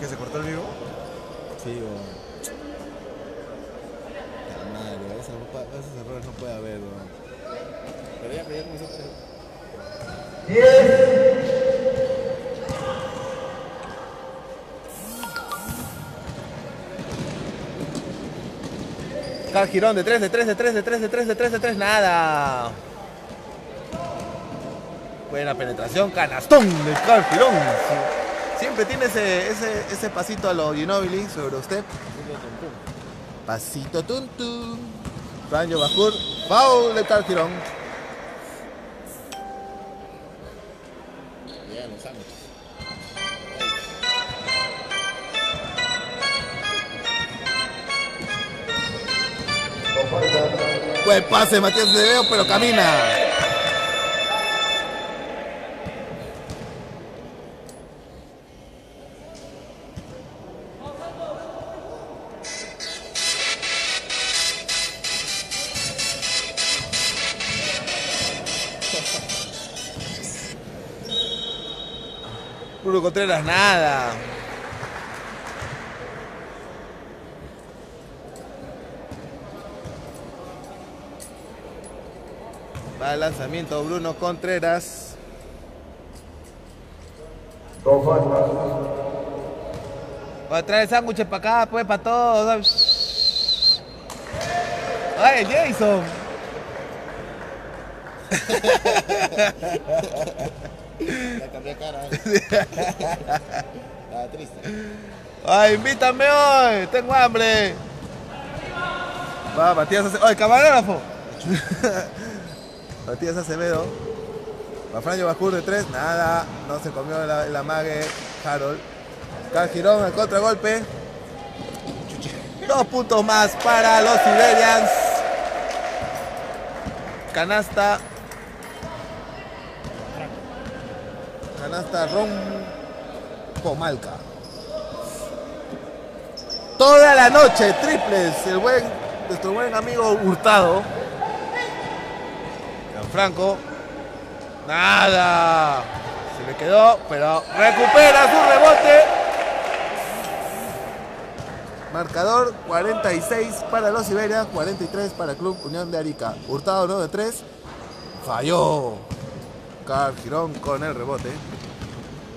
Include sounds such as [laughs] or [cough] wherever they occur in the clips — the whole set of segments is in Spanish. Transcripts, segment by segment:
¿Que se cortó el vivo? Sí, weón. La madre, esos, errores no puede haber, weón. Pero ya, pero ya comenzó. pero- Cal Girón de 3, de 3, de 3, de 3, de 3, de 3, de 3, nada. Buena penetración, canastón de Cal Girón. Siempre tiene ese, ese, ese pasito a lo Ginobili sobre usted. Pasito tum. Franjo Bajur, foul de sándwiches. Buen pase, Matías de Veo, pero camina. Bruno Contreras, nada. Va el lanzamiento Bruno Contreras. Va a traer el sándwich para acá, pues, para todos. ¡Ay, Jason! [laughs] Ya cambié cara. [laughs] Estaba triste. ¡Ay, invítame hoy! ¡Tengo hambre! Va, Matías Acevedo. ¡Ay, camarógrafo! [laughs] Matías Acevedo. Va Franjo Bajur de 3. Nada. No se comió el, el amague Harold. Cal Girón al contragolpe. Dos puntos más para los Siberians. Canasta. Canasta Ron Pomalca. Toda la noche, triples. El buen, nuestro buen amigo Hurtado. Franco. Nada. Se le quedó, pero recupera su rebote. Marcador 46 para los Siberias, 43 para Club Unión de Arica. Hurtado 9 de 3. Falló. Carl Girón con el rebote.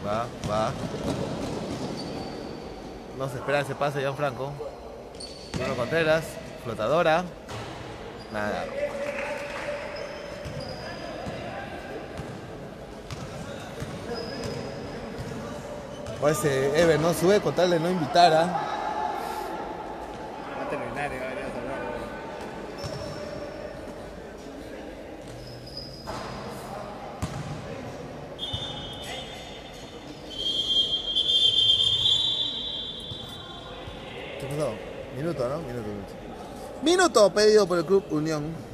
Va, va. No se espera ese pase, Gianfranco. Bruno Contreras, flotadora. Nada. O ese Ever no sube con tal de no invitar a terminar, ya deberías hablar. ¿Qué pasó? Minuto, ¿no? Minuto, minuto. Minuto pedido por el Club Unión.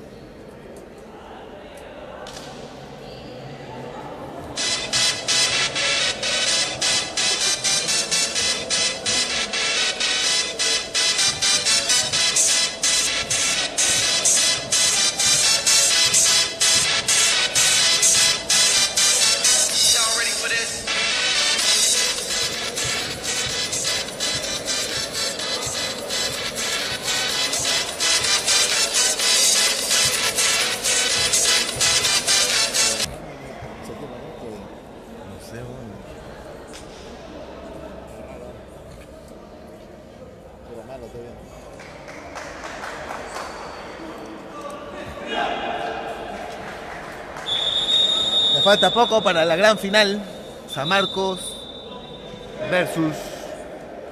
Falta poco para la gran final. San Marcos versus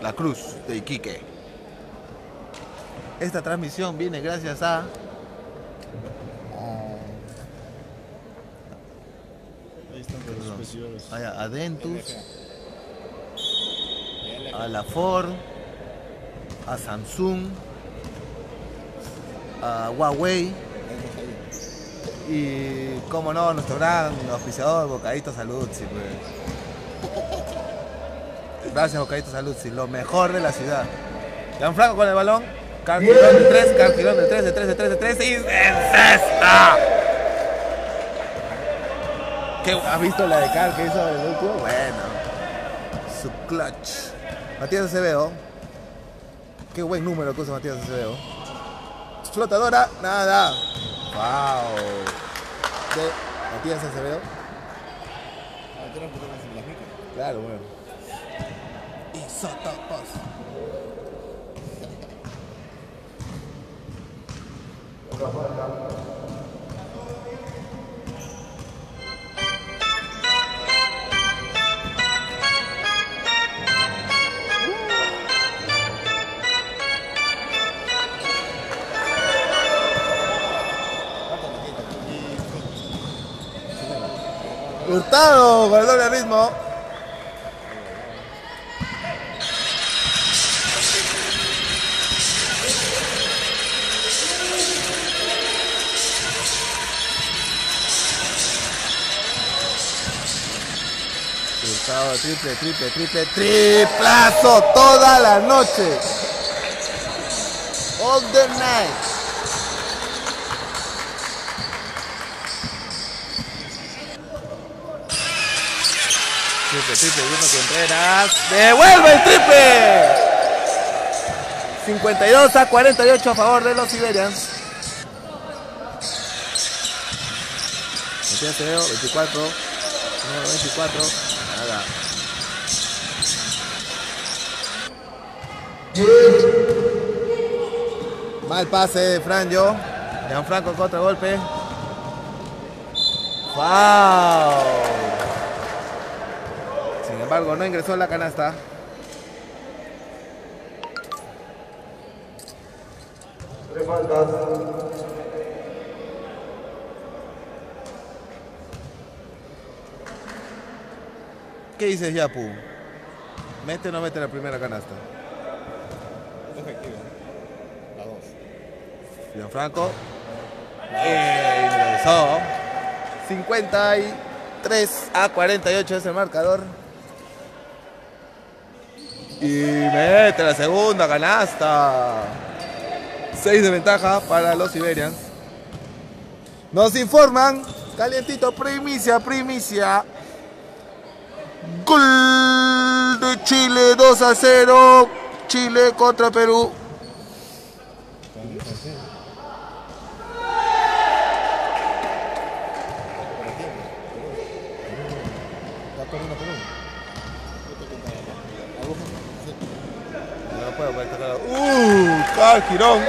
La Cruz de Iquique. Esta transmisión viene gracias a Ahí están los a Adentus, a la Ford, a Samsung, a Huawei y, como no, nuestro gran auspiciador, Bocadito Salud. Sí, pues. Gracias, Bocadito Salud, sí, lo mejor de la ciudad. Gianfranco con el balón, Carl Girón de 3, Carl Girón de 3, de 3, de 3, de 3 y en cesta. ¿Qué, ¿Has visto la de Carl que hizo el último? Bueno, su clutch. Matías Acevedo. Qué buen número que usa Matías Acevedo. Flotadora, nada. Wow. De Matías Acevedo. Ah, ¿qué no pusimos en las micas? Claro, bueno. Isotopos. Hurtado con el doble ritmo. Hurtado, triple, triple, triple, triplazo toda la noche. All the night. Triple, triple, Bruno. ¡Devuelve el triple! 52 a 48 a favor de los Acevedo, 24. Número 24. Nada. Mal pase de Franjo. Gianfranco contra golpe. ¡Wow! Sin embargo, no ingresó en la canasta. ¿Qué dices, Yapu? ¿Mete o no mete la primera canasta? Efectivo. La dos. Gianfranco. Eh, ingresó. 53 a 48 es el marcador. Y mete la segunda canasta. 6 de ventaja para los Siberians. Nos informan, calientito, primicia, primicia. Gol de Chile 2 a 0. Chile contra Perú. Va corriendo por uno. Aguja. Sí. Cara. ¡Uh! ¡Carl Girón!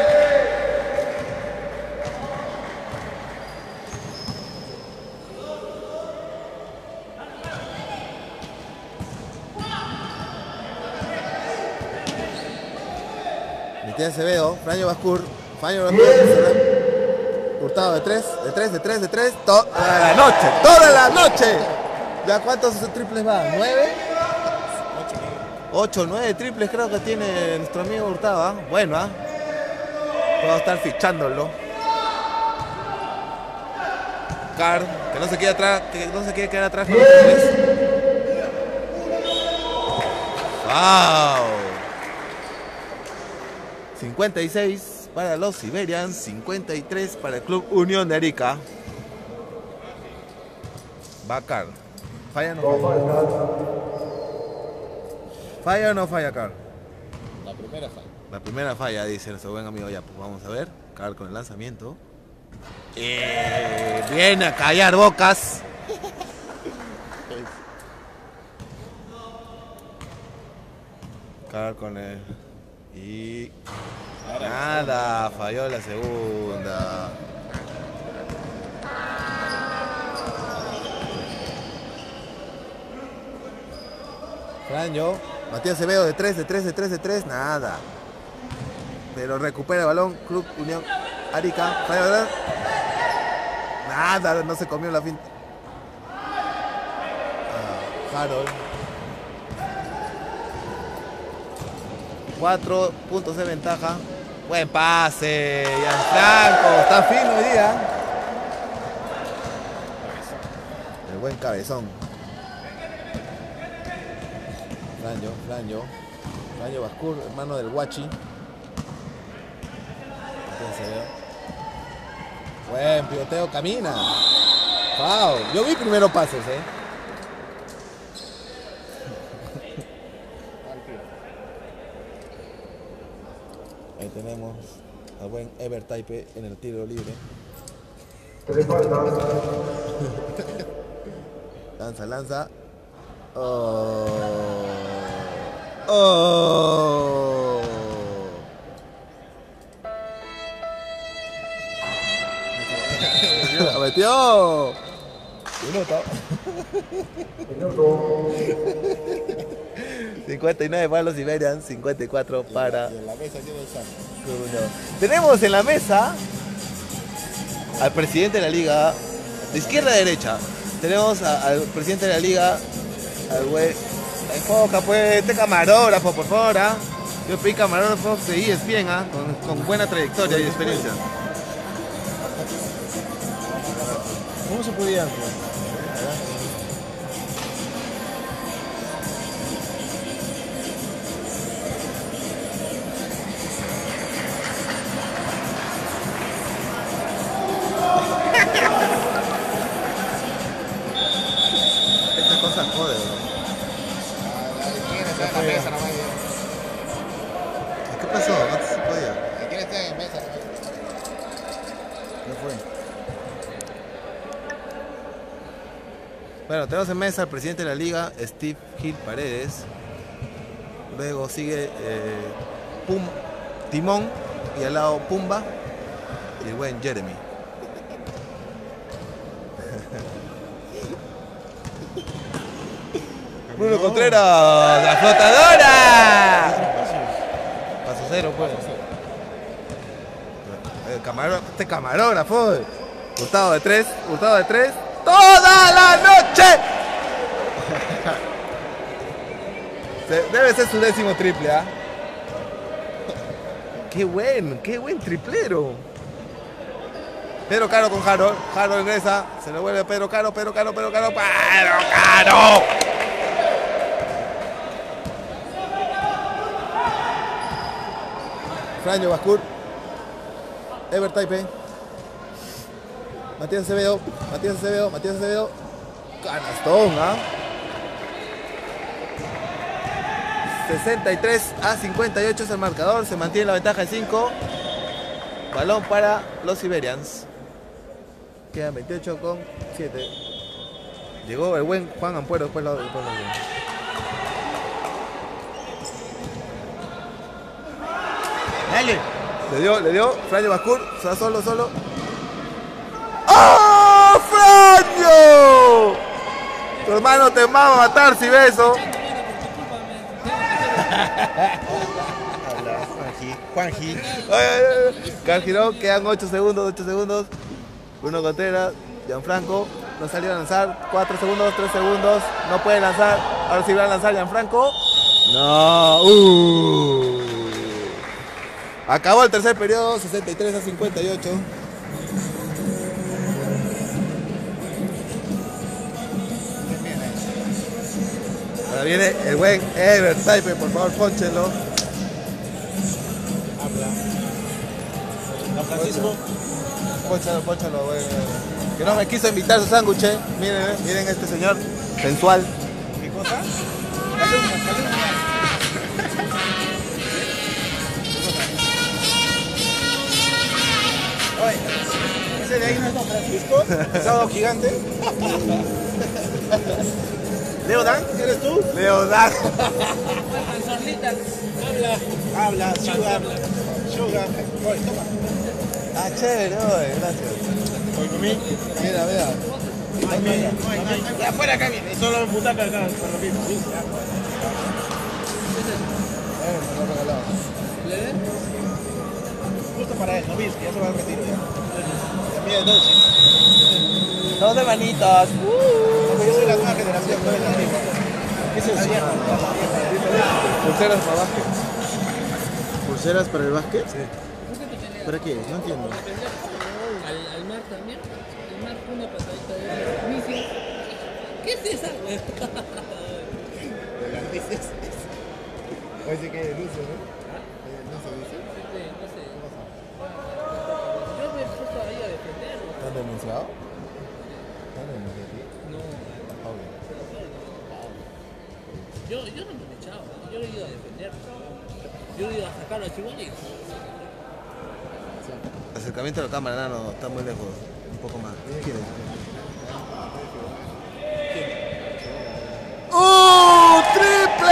Matías Acevedo, Franjo Bascur, Franjo Bascur, Hurtado de 3, de 3, de 3, de 3, toda la noche, toda la noche. ¿Ya cuántos triples va? ¿9? 8 9 triples creo que tiene nuestro amigo Hurtado, ¿ah? Bueno, ¿ah? Puedo estar fichándolo. Car, que no se quede atrás, que no se quiere quedar atrás con los triples. ¡Wow! 56 para los Siberians, 53 para el Club Unión de Arica. Va Car. Falla o no falla. ¿Falla o no falla, Car? La primera falla. La primera falla, dice nuestro buen amigo ya. Pues vamos a ver. Car con el lanzamiento. Eh, viene a callar bocas. [laughs] Car con el. Y. Nada, falló la segunda. Franjo, Matías Acevedo de 3, de 3, de 3, de 3, nada. Pero recupera el balón, Club Unión Arica. Nada, no se comió la finta. Ah, Harold. Cuatro puntos de ventaja. Buen pase, Gianfranco. Está fino hoy día. El buen cabezón. Franjo, Franjo. Franjo Bascur, hermano del Guachi. Buen piloteo, camina. Wow, yo vi primero pases, eh. [laughs] Ahí tenemos al buen Ever Type en el tiro libre. [laughs] Lanza, lanza. Oh. Oh. La metió. Minuto. 59 para los Iberians, 54 para Y en la mesa tiene el. Tenemos en la mesa al presidente de la liga, de izquierda a derecha. Tenemos a- al presidente de la liga, al güey. Enfoca, pues, este camarógrafo, por favor, ¿ah? Yo pedí camarógrafo de ESPN, ¿ah? Con, con buena trayectoria y experiencia. ¿Cómo se podía antes? Bueno, tenemos en mesa al presidente de la liga, Steve Gil Paredes. Luego sigue eh, Pum, Timón y al lado Pumba y el buen Jeremy. [laughs] Bruno Contreras, la flotadora. Paso cero, pues. El camaró- este camarógrafo. Hurtado de tres, hurtado de tres. ¡Toda noche! Debe ser su décimo triple, ¿ah? Qué buen, qué buen triplero. Pedro Caro con Harold. Harold ingresa. Se le vuelve a Pedro Caro, Pedro Caro, Pedro Caro. ¡Pedro Caro! Franjo Bascur. Ever Type. Matías Acevedo. Matías Acevedo. Matías Acevedo. Canastón, ¿ah? 63 a 58 es el marcador. Se mantiene la ventaja de 5. Balón para los Iberians. Quedan 28 con 7. Llegó el buen Juan Ampuero después lo, después lo- Dale. Le dio, le dio. Franjo Bascur. O sea, solo, solo. ¡Oh, Franjo! Tu hermano te va a matar si ves eso. Juanji. Quedan 8 segundos, 8 segundos. Bruno Contreras, Gianfranco, no salió a lanzar. 4 segundos, 3 segundos. No puede lanzar. Ahora sí va a lanzar Gianfranco. No. Uh. Acabó el tercer periodo, 63 a 58. Ahora viene el buen Ever Type, por favor, pónchenlo. Habla. Don Francisco. Pónchalo, pónchalo, güey. Que no me quiso invitar su sándwich, eh. Miren, eh, miren este señor sensual. ¿Qué cosa? Oye, ese de ahí no es Don Francisco, sábado gigante. [laughs] Leo Dan, ¿eres tú? Leonardo. Habla, habla, sugar, sugar. Oye, toma. Ah, chévere, oye, gracias. Oye, comí. Mira, vea. Afuera acá viene, solo en butaca acá, por lo mismo. Ya. Eh, me lo ha regalado. Justo para él, no viste, ya se va al retiro ya. Ya mide 12. Dos de manitas. Porque yo soy la nueva generación, no es la misma. ¿Qué? Pulseras para básquet. ¿Pulseras para el básquet? Sí. ¿Para qué? No entiendo. Al, al mar también. El mar una pasadita de. ¿Qué es esa? Parece que hay luces, ¿no? Dice. Siempre, no sé. Yo me he puesto ahí a defenderlo. ¿Te han denunciado? ¿Te han denunciado a ti? No, Obvio. Yo, yo no me he echado. Yo he ido a defenderlo. Yo iba a sacar a Chibolín. Acercamiento a la cámara, no, está muy lejos. Un poco más. ¿Quieres? ¡Uh! ¡Triple!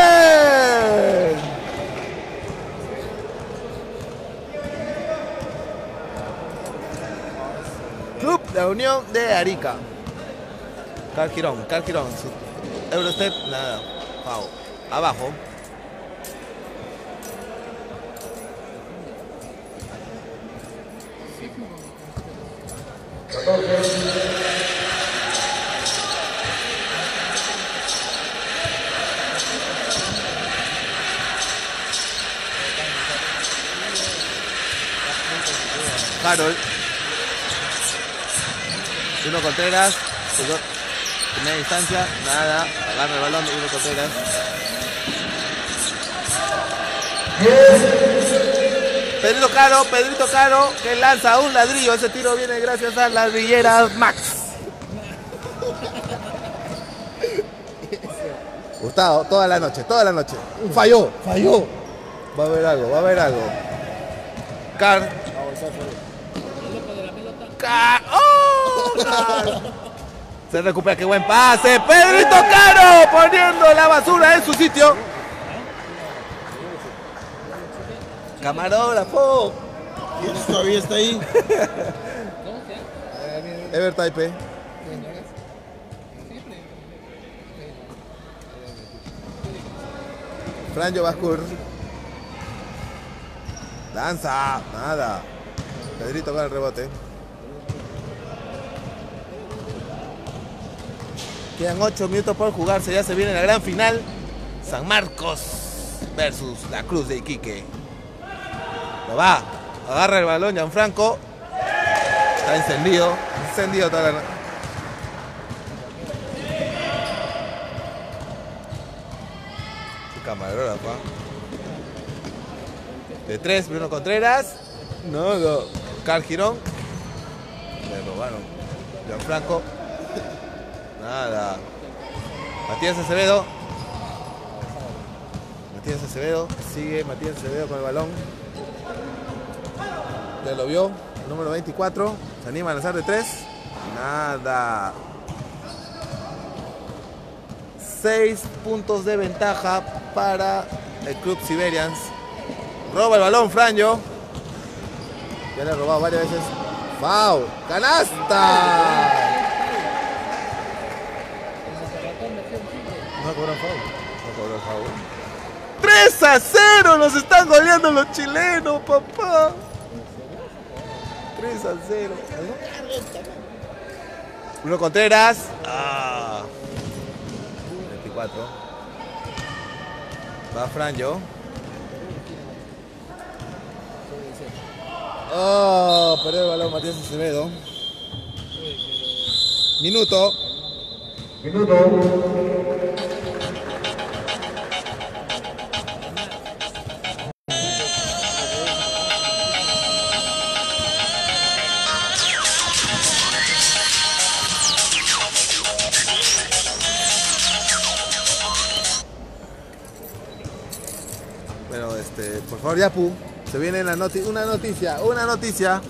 Club La Unión de Arica. Car Girón, Car Girón. Eurostep, nada. Wow. Abajo. Harold. Uno Contreras. Primera instancia. Nada. Agarra el balón Uno Contreras. Pedrito Caro, Pedrito Caro, que lanza un ladrillo. Ese tiro viene gracias a ladrilleras Max. Gustavo, toda la noche, toda la noche. Falló, falló. Va a haber algo, va a haber algo. Car. Car. ¡Oh! Car. Se recupera, qué buen pase. Pedrito Caro poniendo la basura en su sitio. Camarógrafo. ¿Quién todavía está ahí? [laughs] Ever Type. Franjo Bascur. Danza. Nada. Pedrito con el rebote. Quedan 8 minutos por jugarse. Ya se viene la gran final. San Marcos versus la Cruz de Iquique. Lo va. Agarra el balón Gianfranco. Está encendido. Encendido toda la camarógrafo. De tres, Bruno Contreras. No, no. Carl Girón. Le robaron. Gianfranco. Nada. Matías Acevedo. Matías Acevedo. Sigue Matías Acevedo con el balón. Ya lo vio. Número 24. Se anima a lanzar de 3. Nada. 6 puntos de ventaja para el Club Siberians. Roba el balón, Franjo. Ya le ha robado varias veces. ¡Foul! ¡Canasta! No cobran foul. No cobran foul. 3 a 0 nos están goleando los chilenos, papá. 3 a 0. Uno Contreras. Ah. 24. Va Franjo. Oh, perdió el balón Matías Acevedo. Minuto. Bueno, por favor, Yapu, se viene la noti una noticia, una noticia.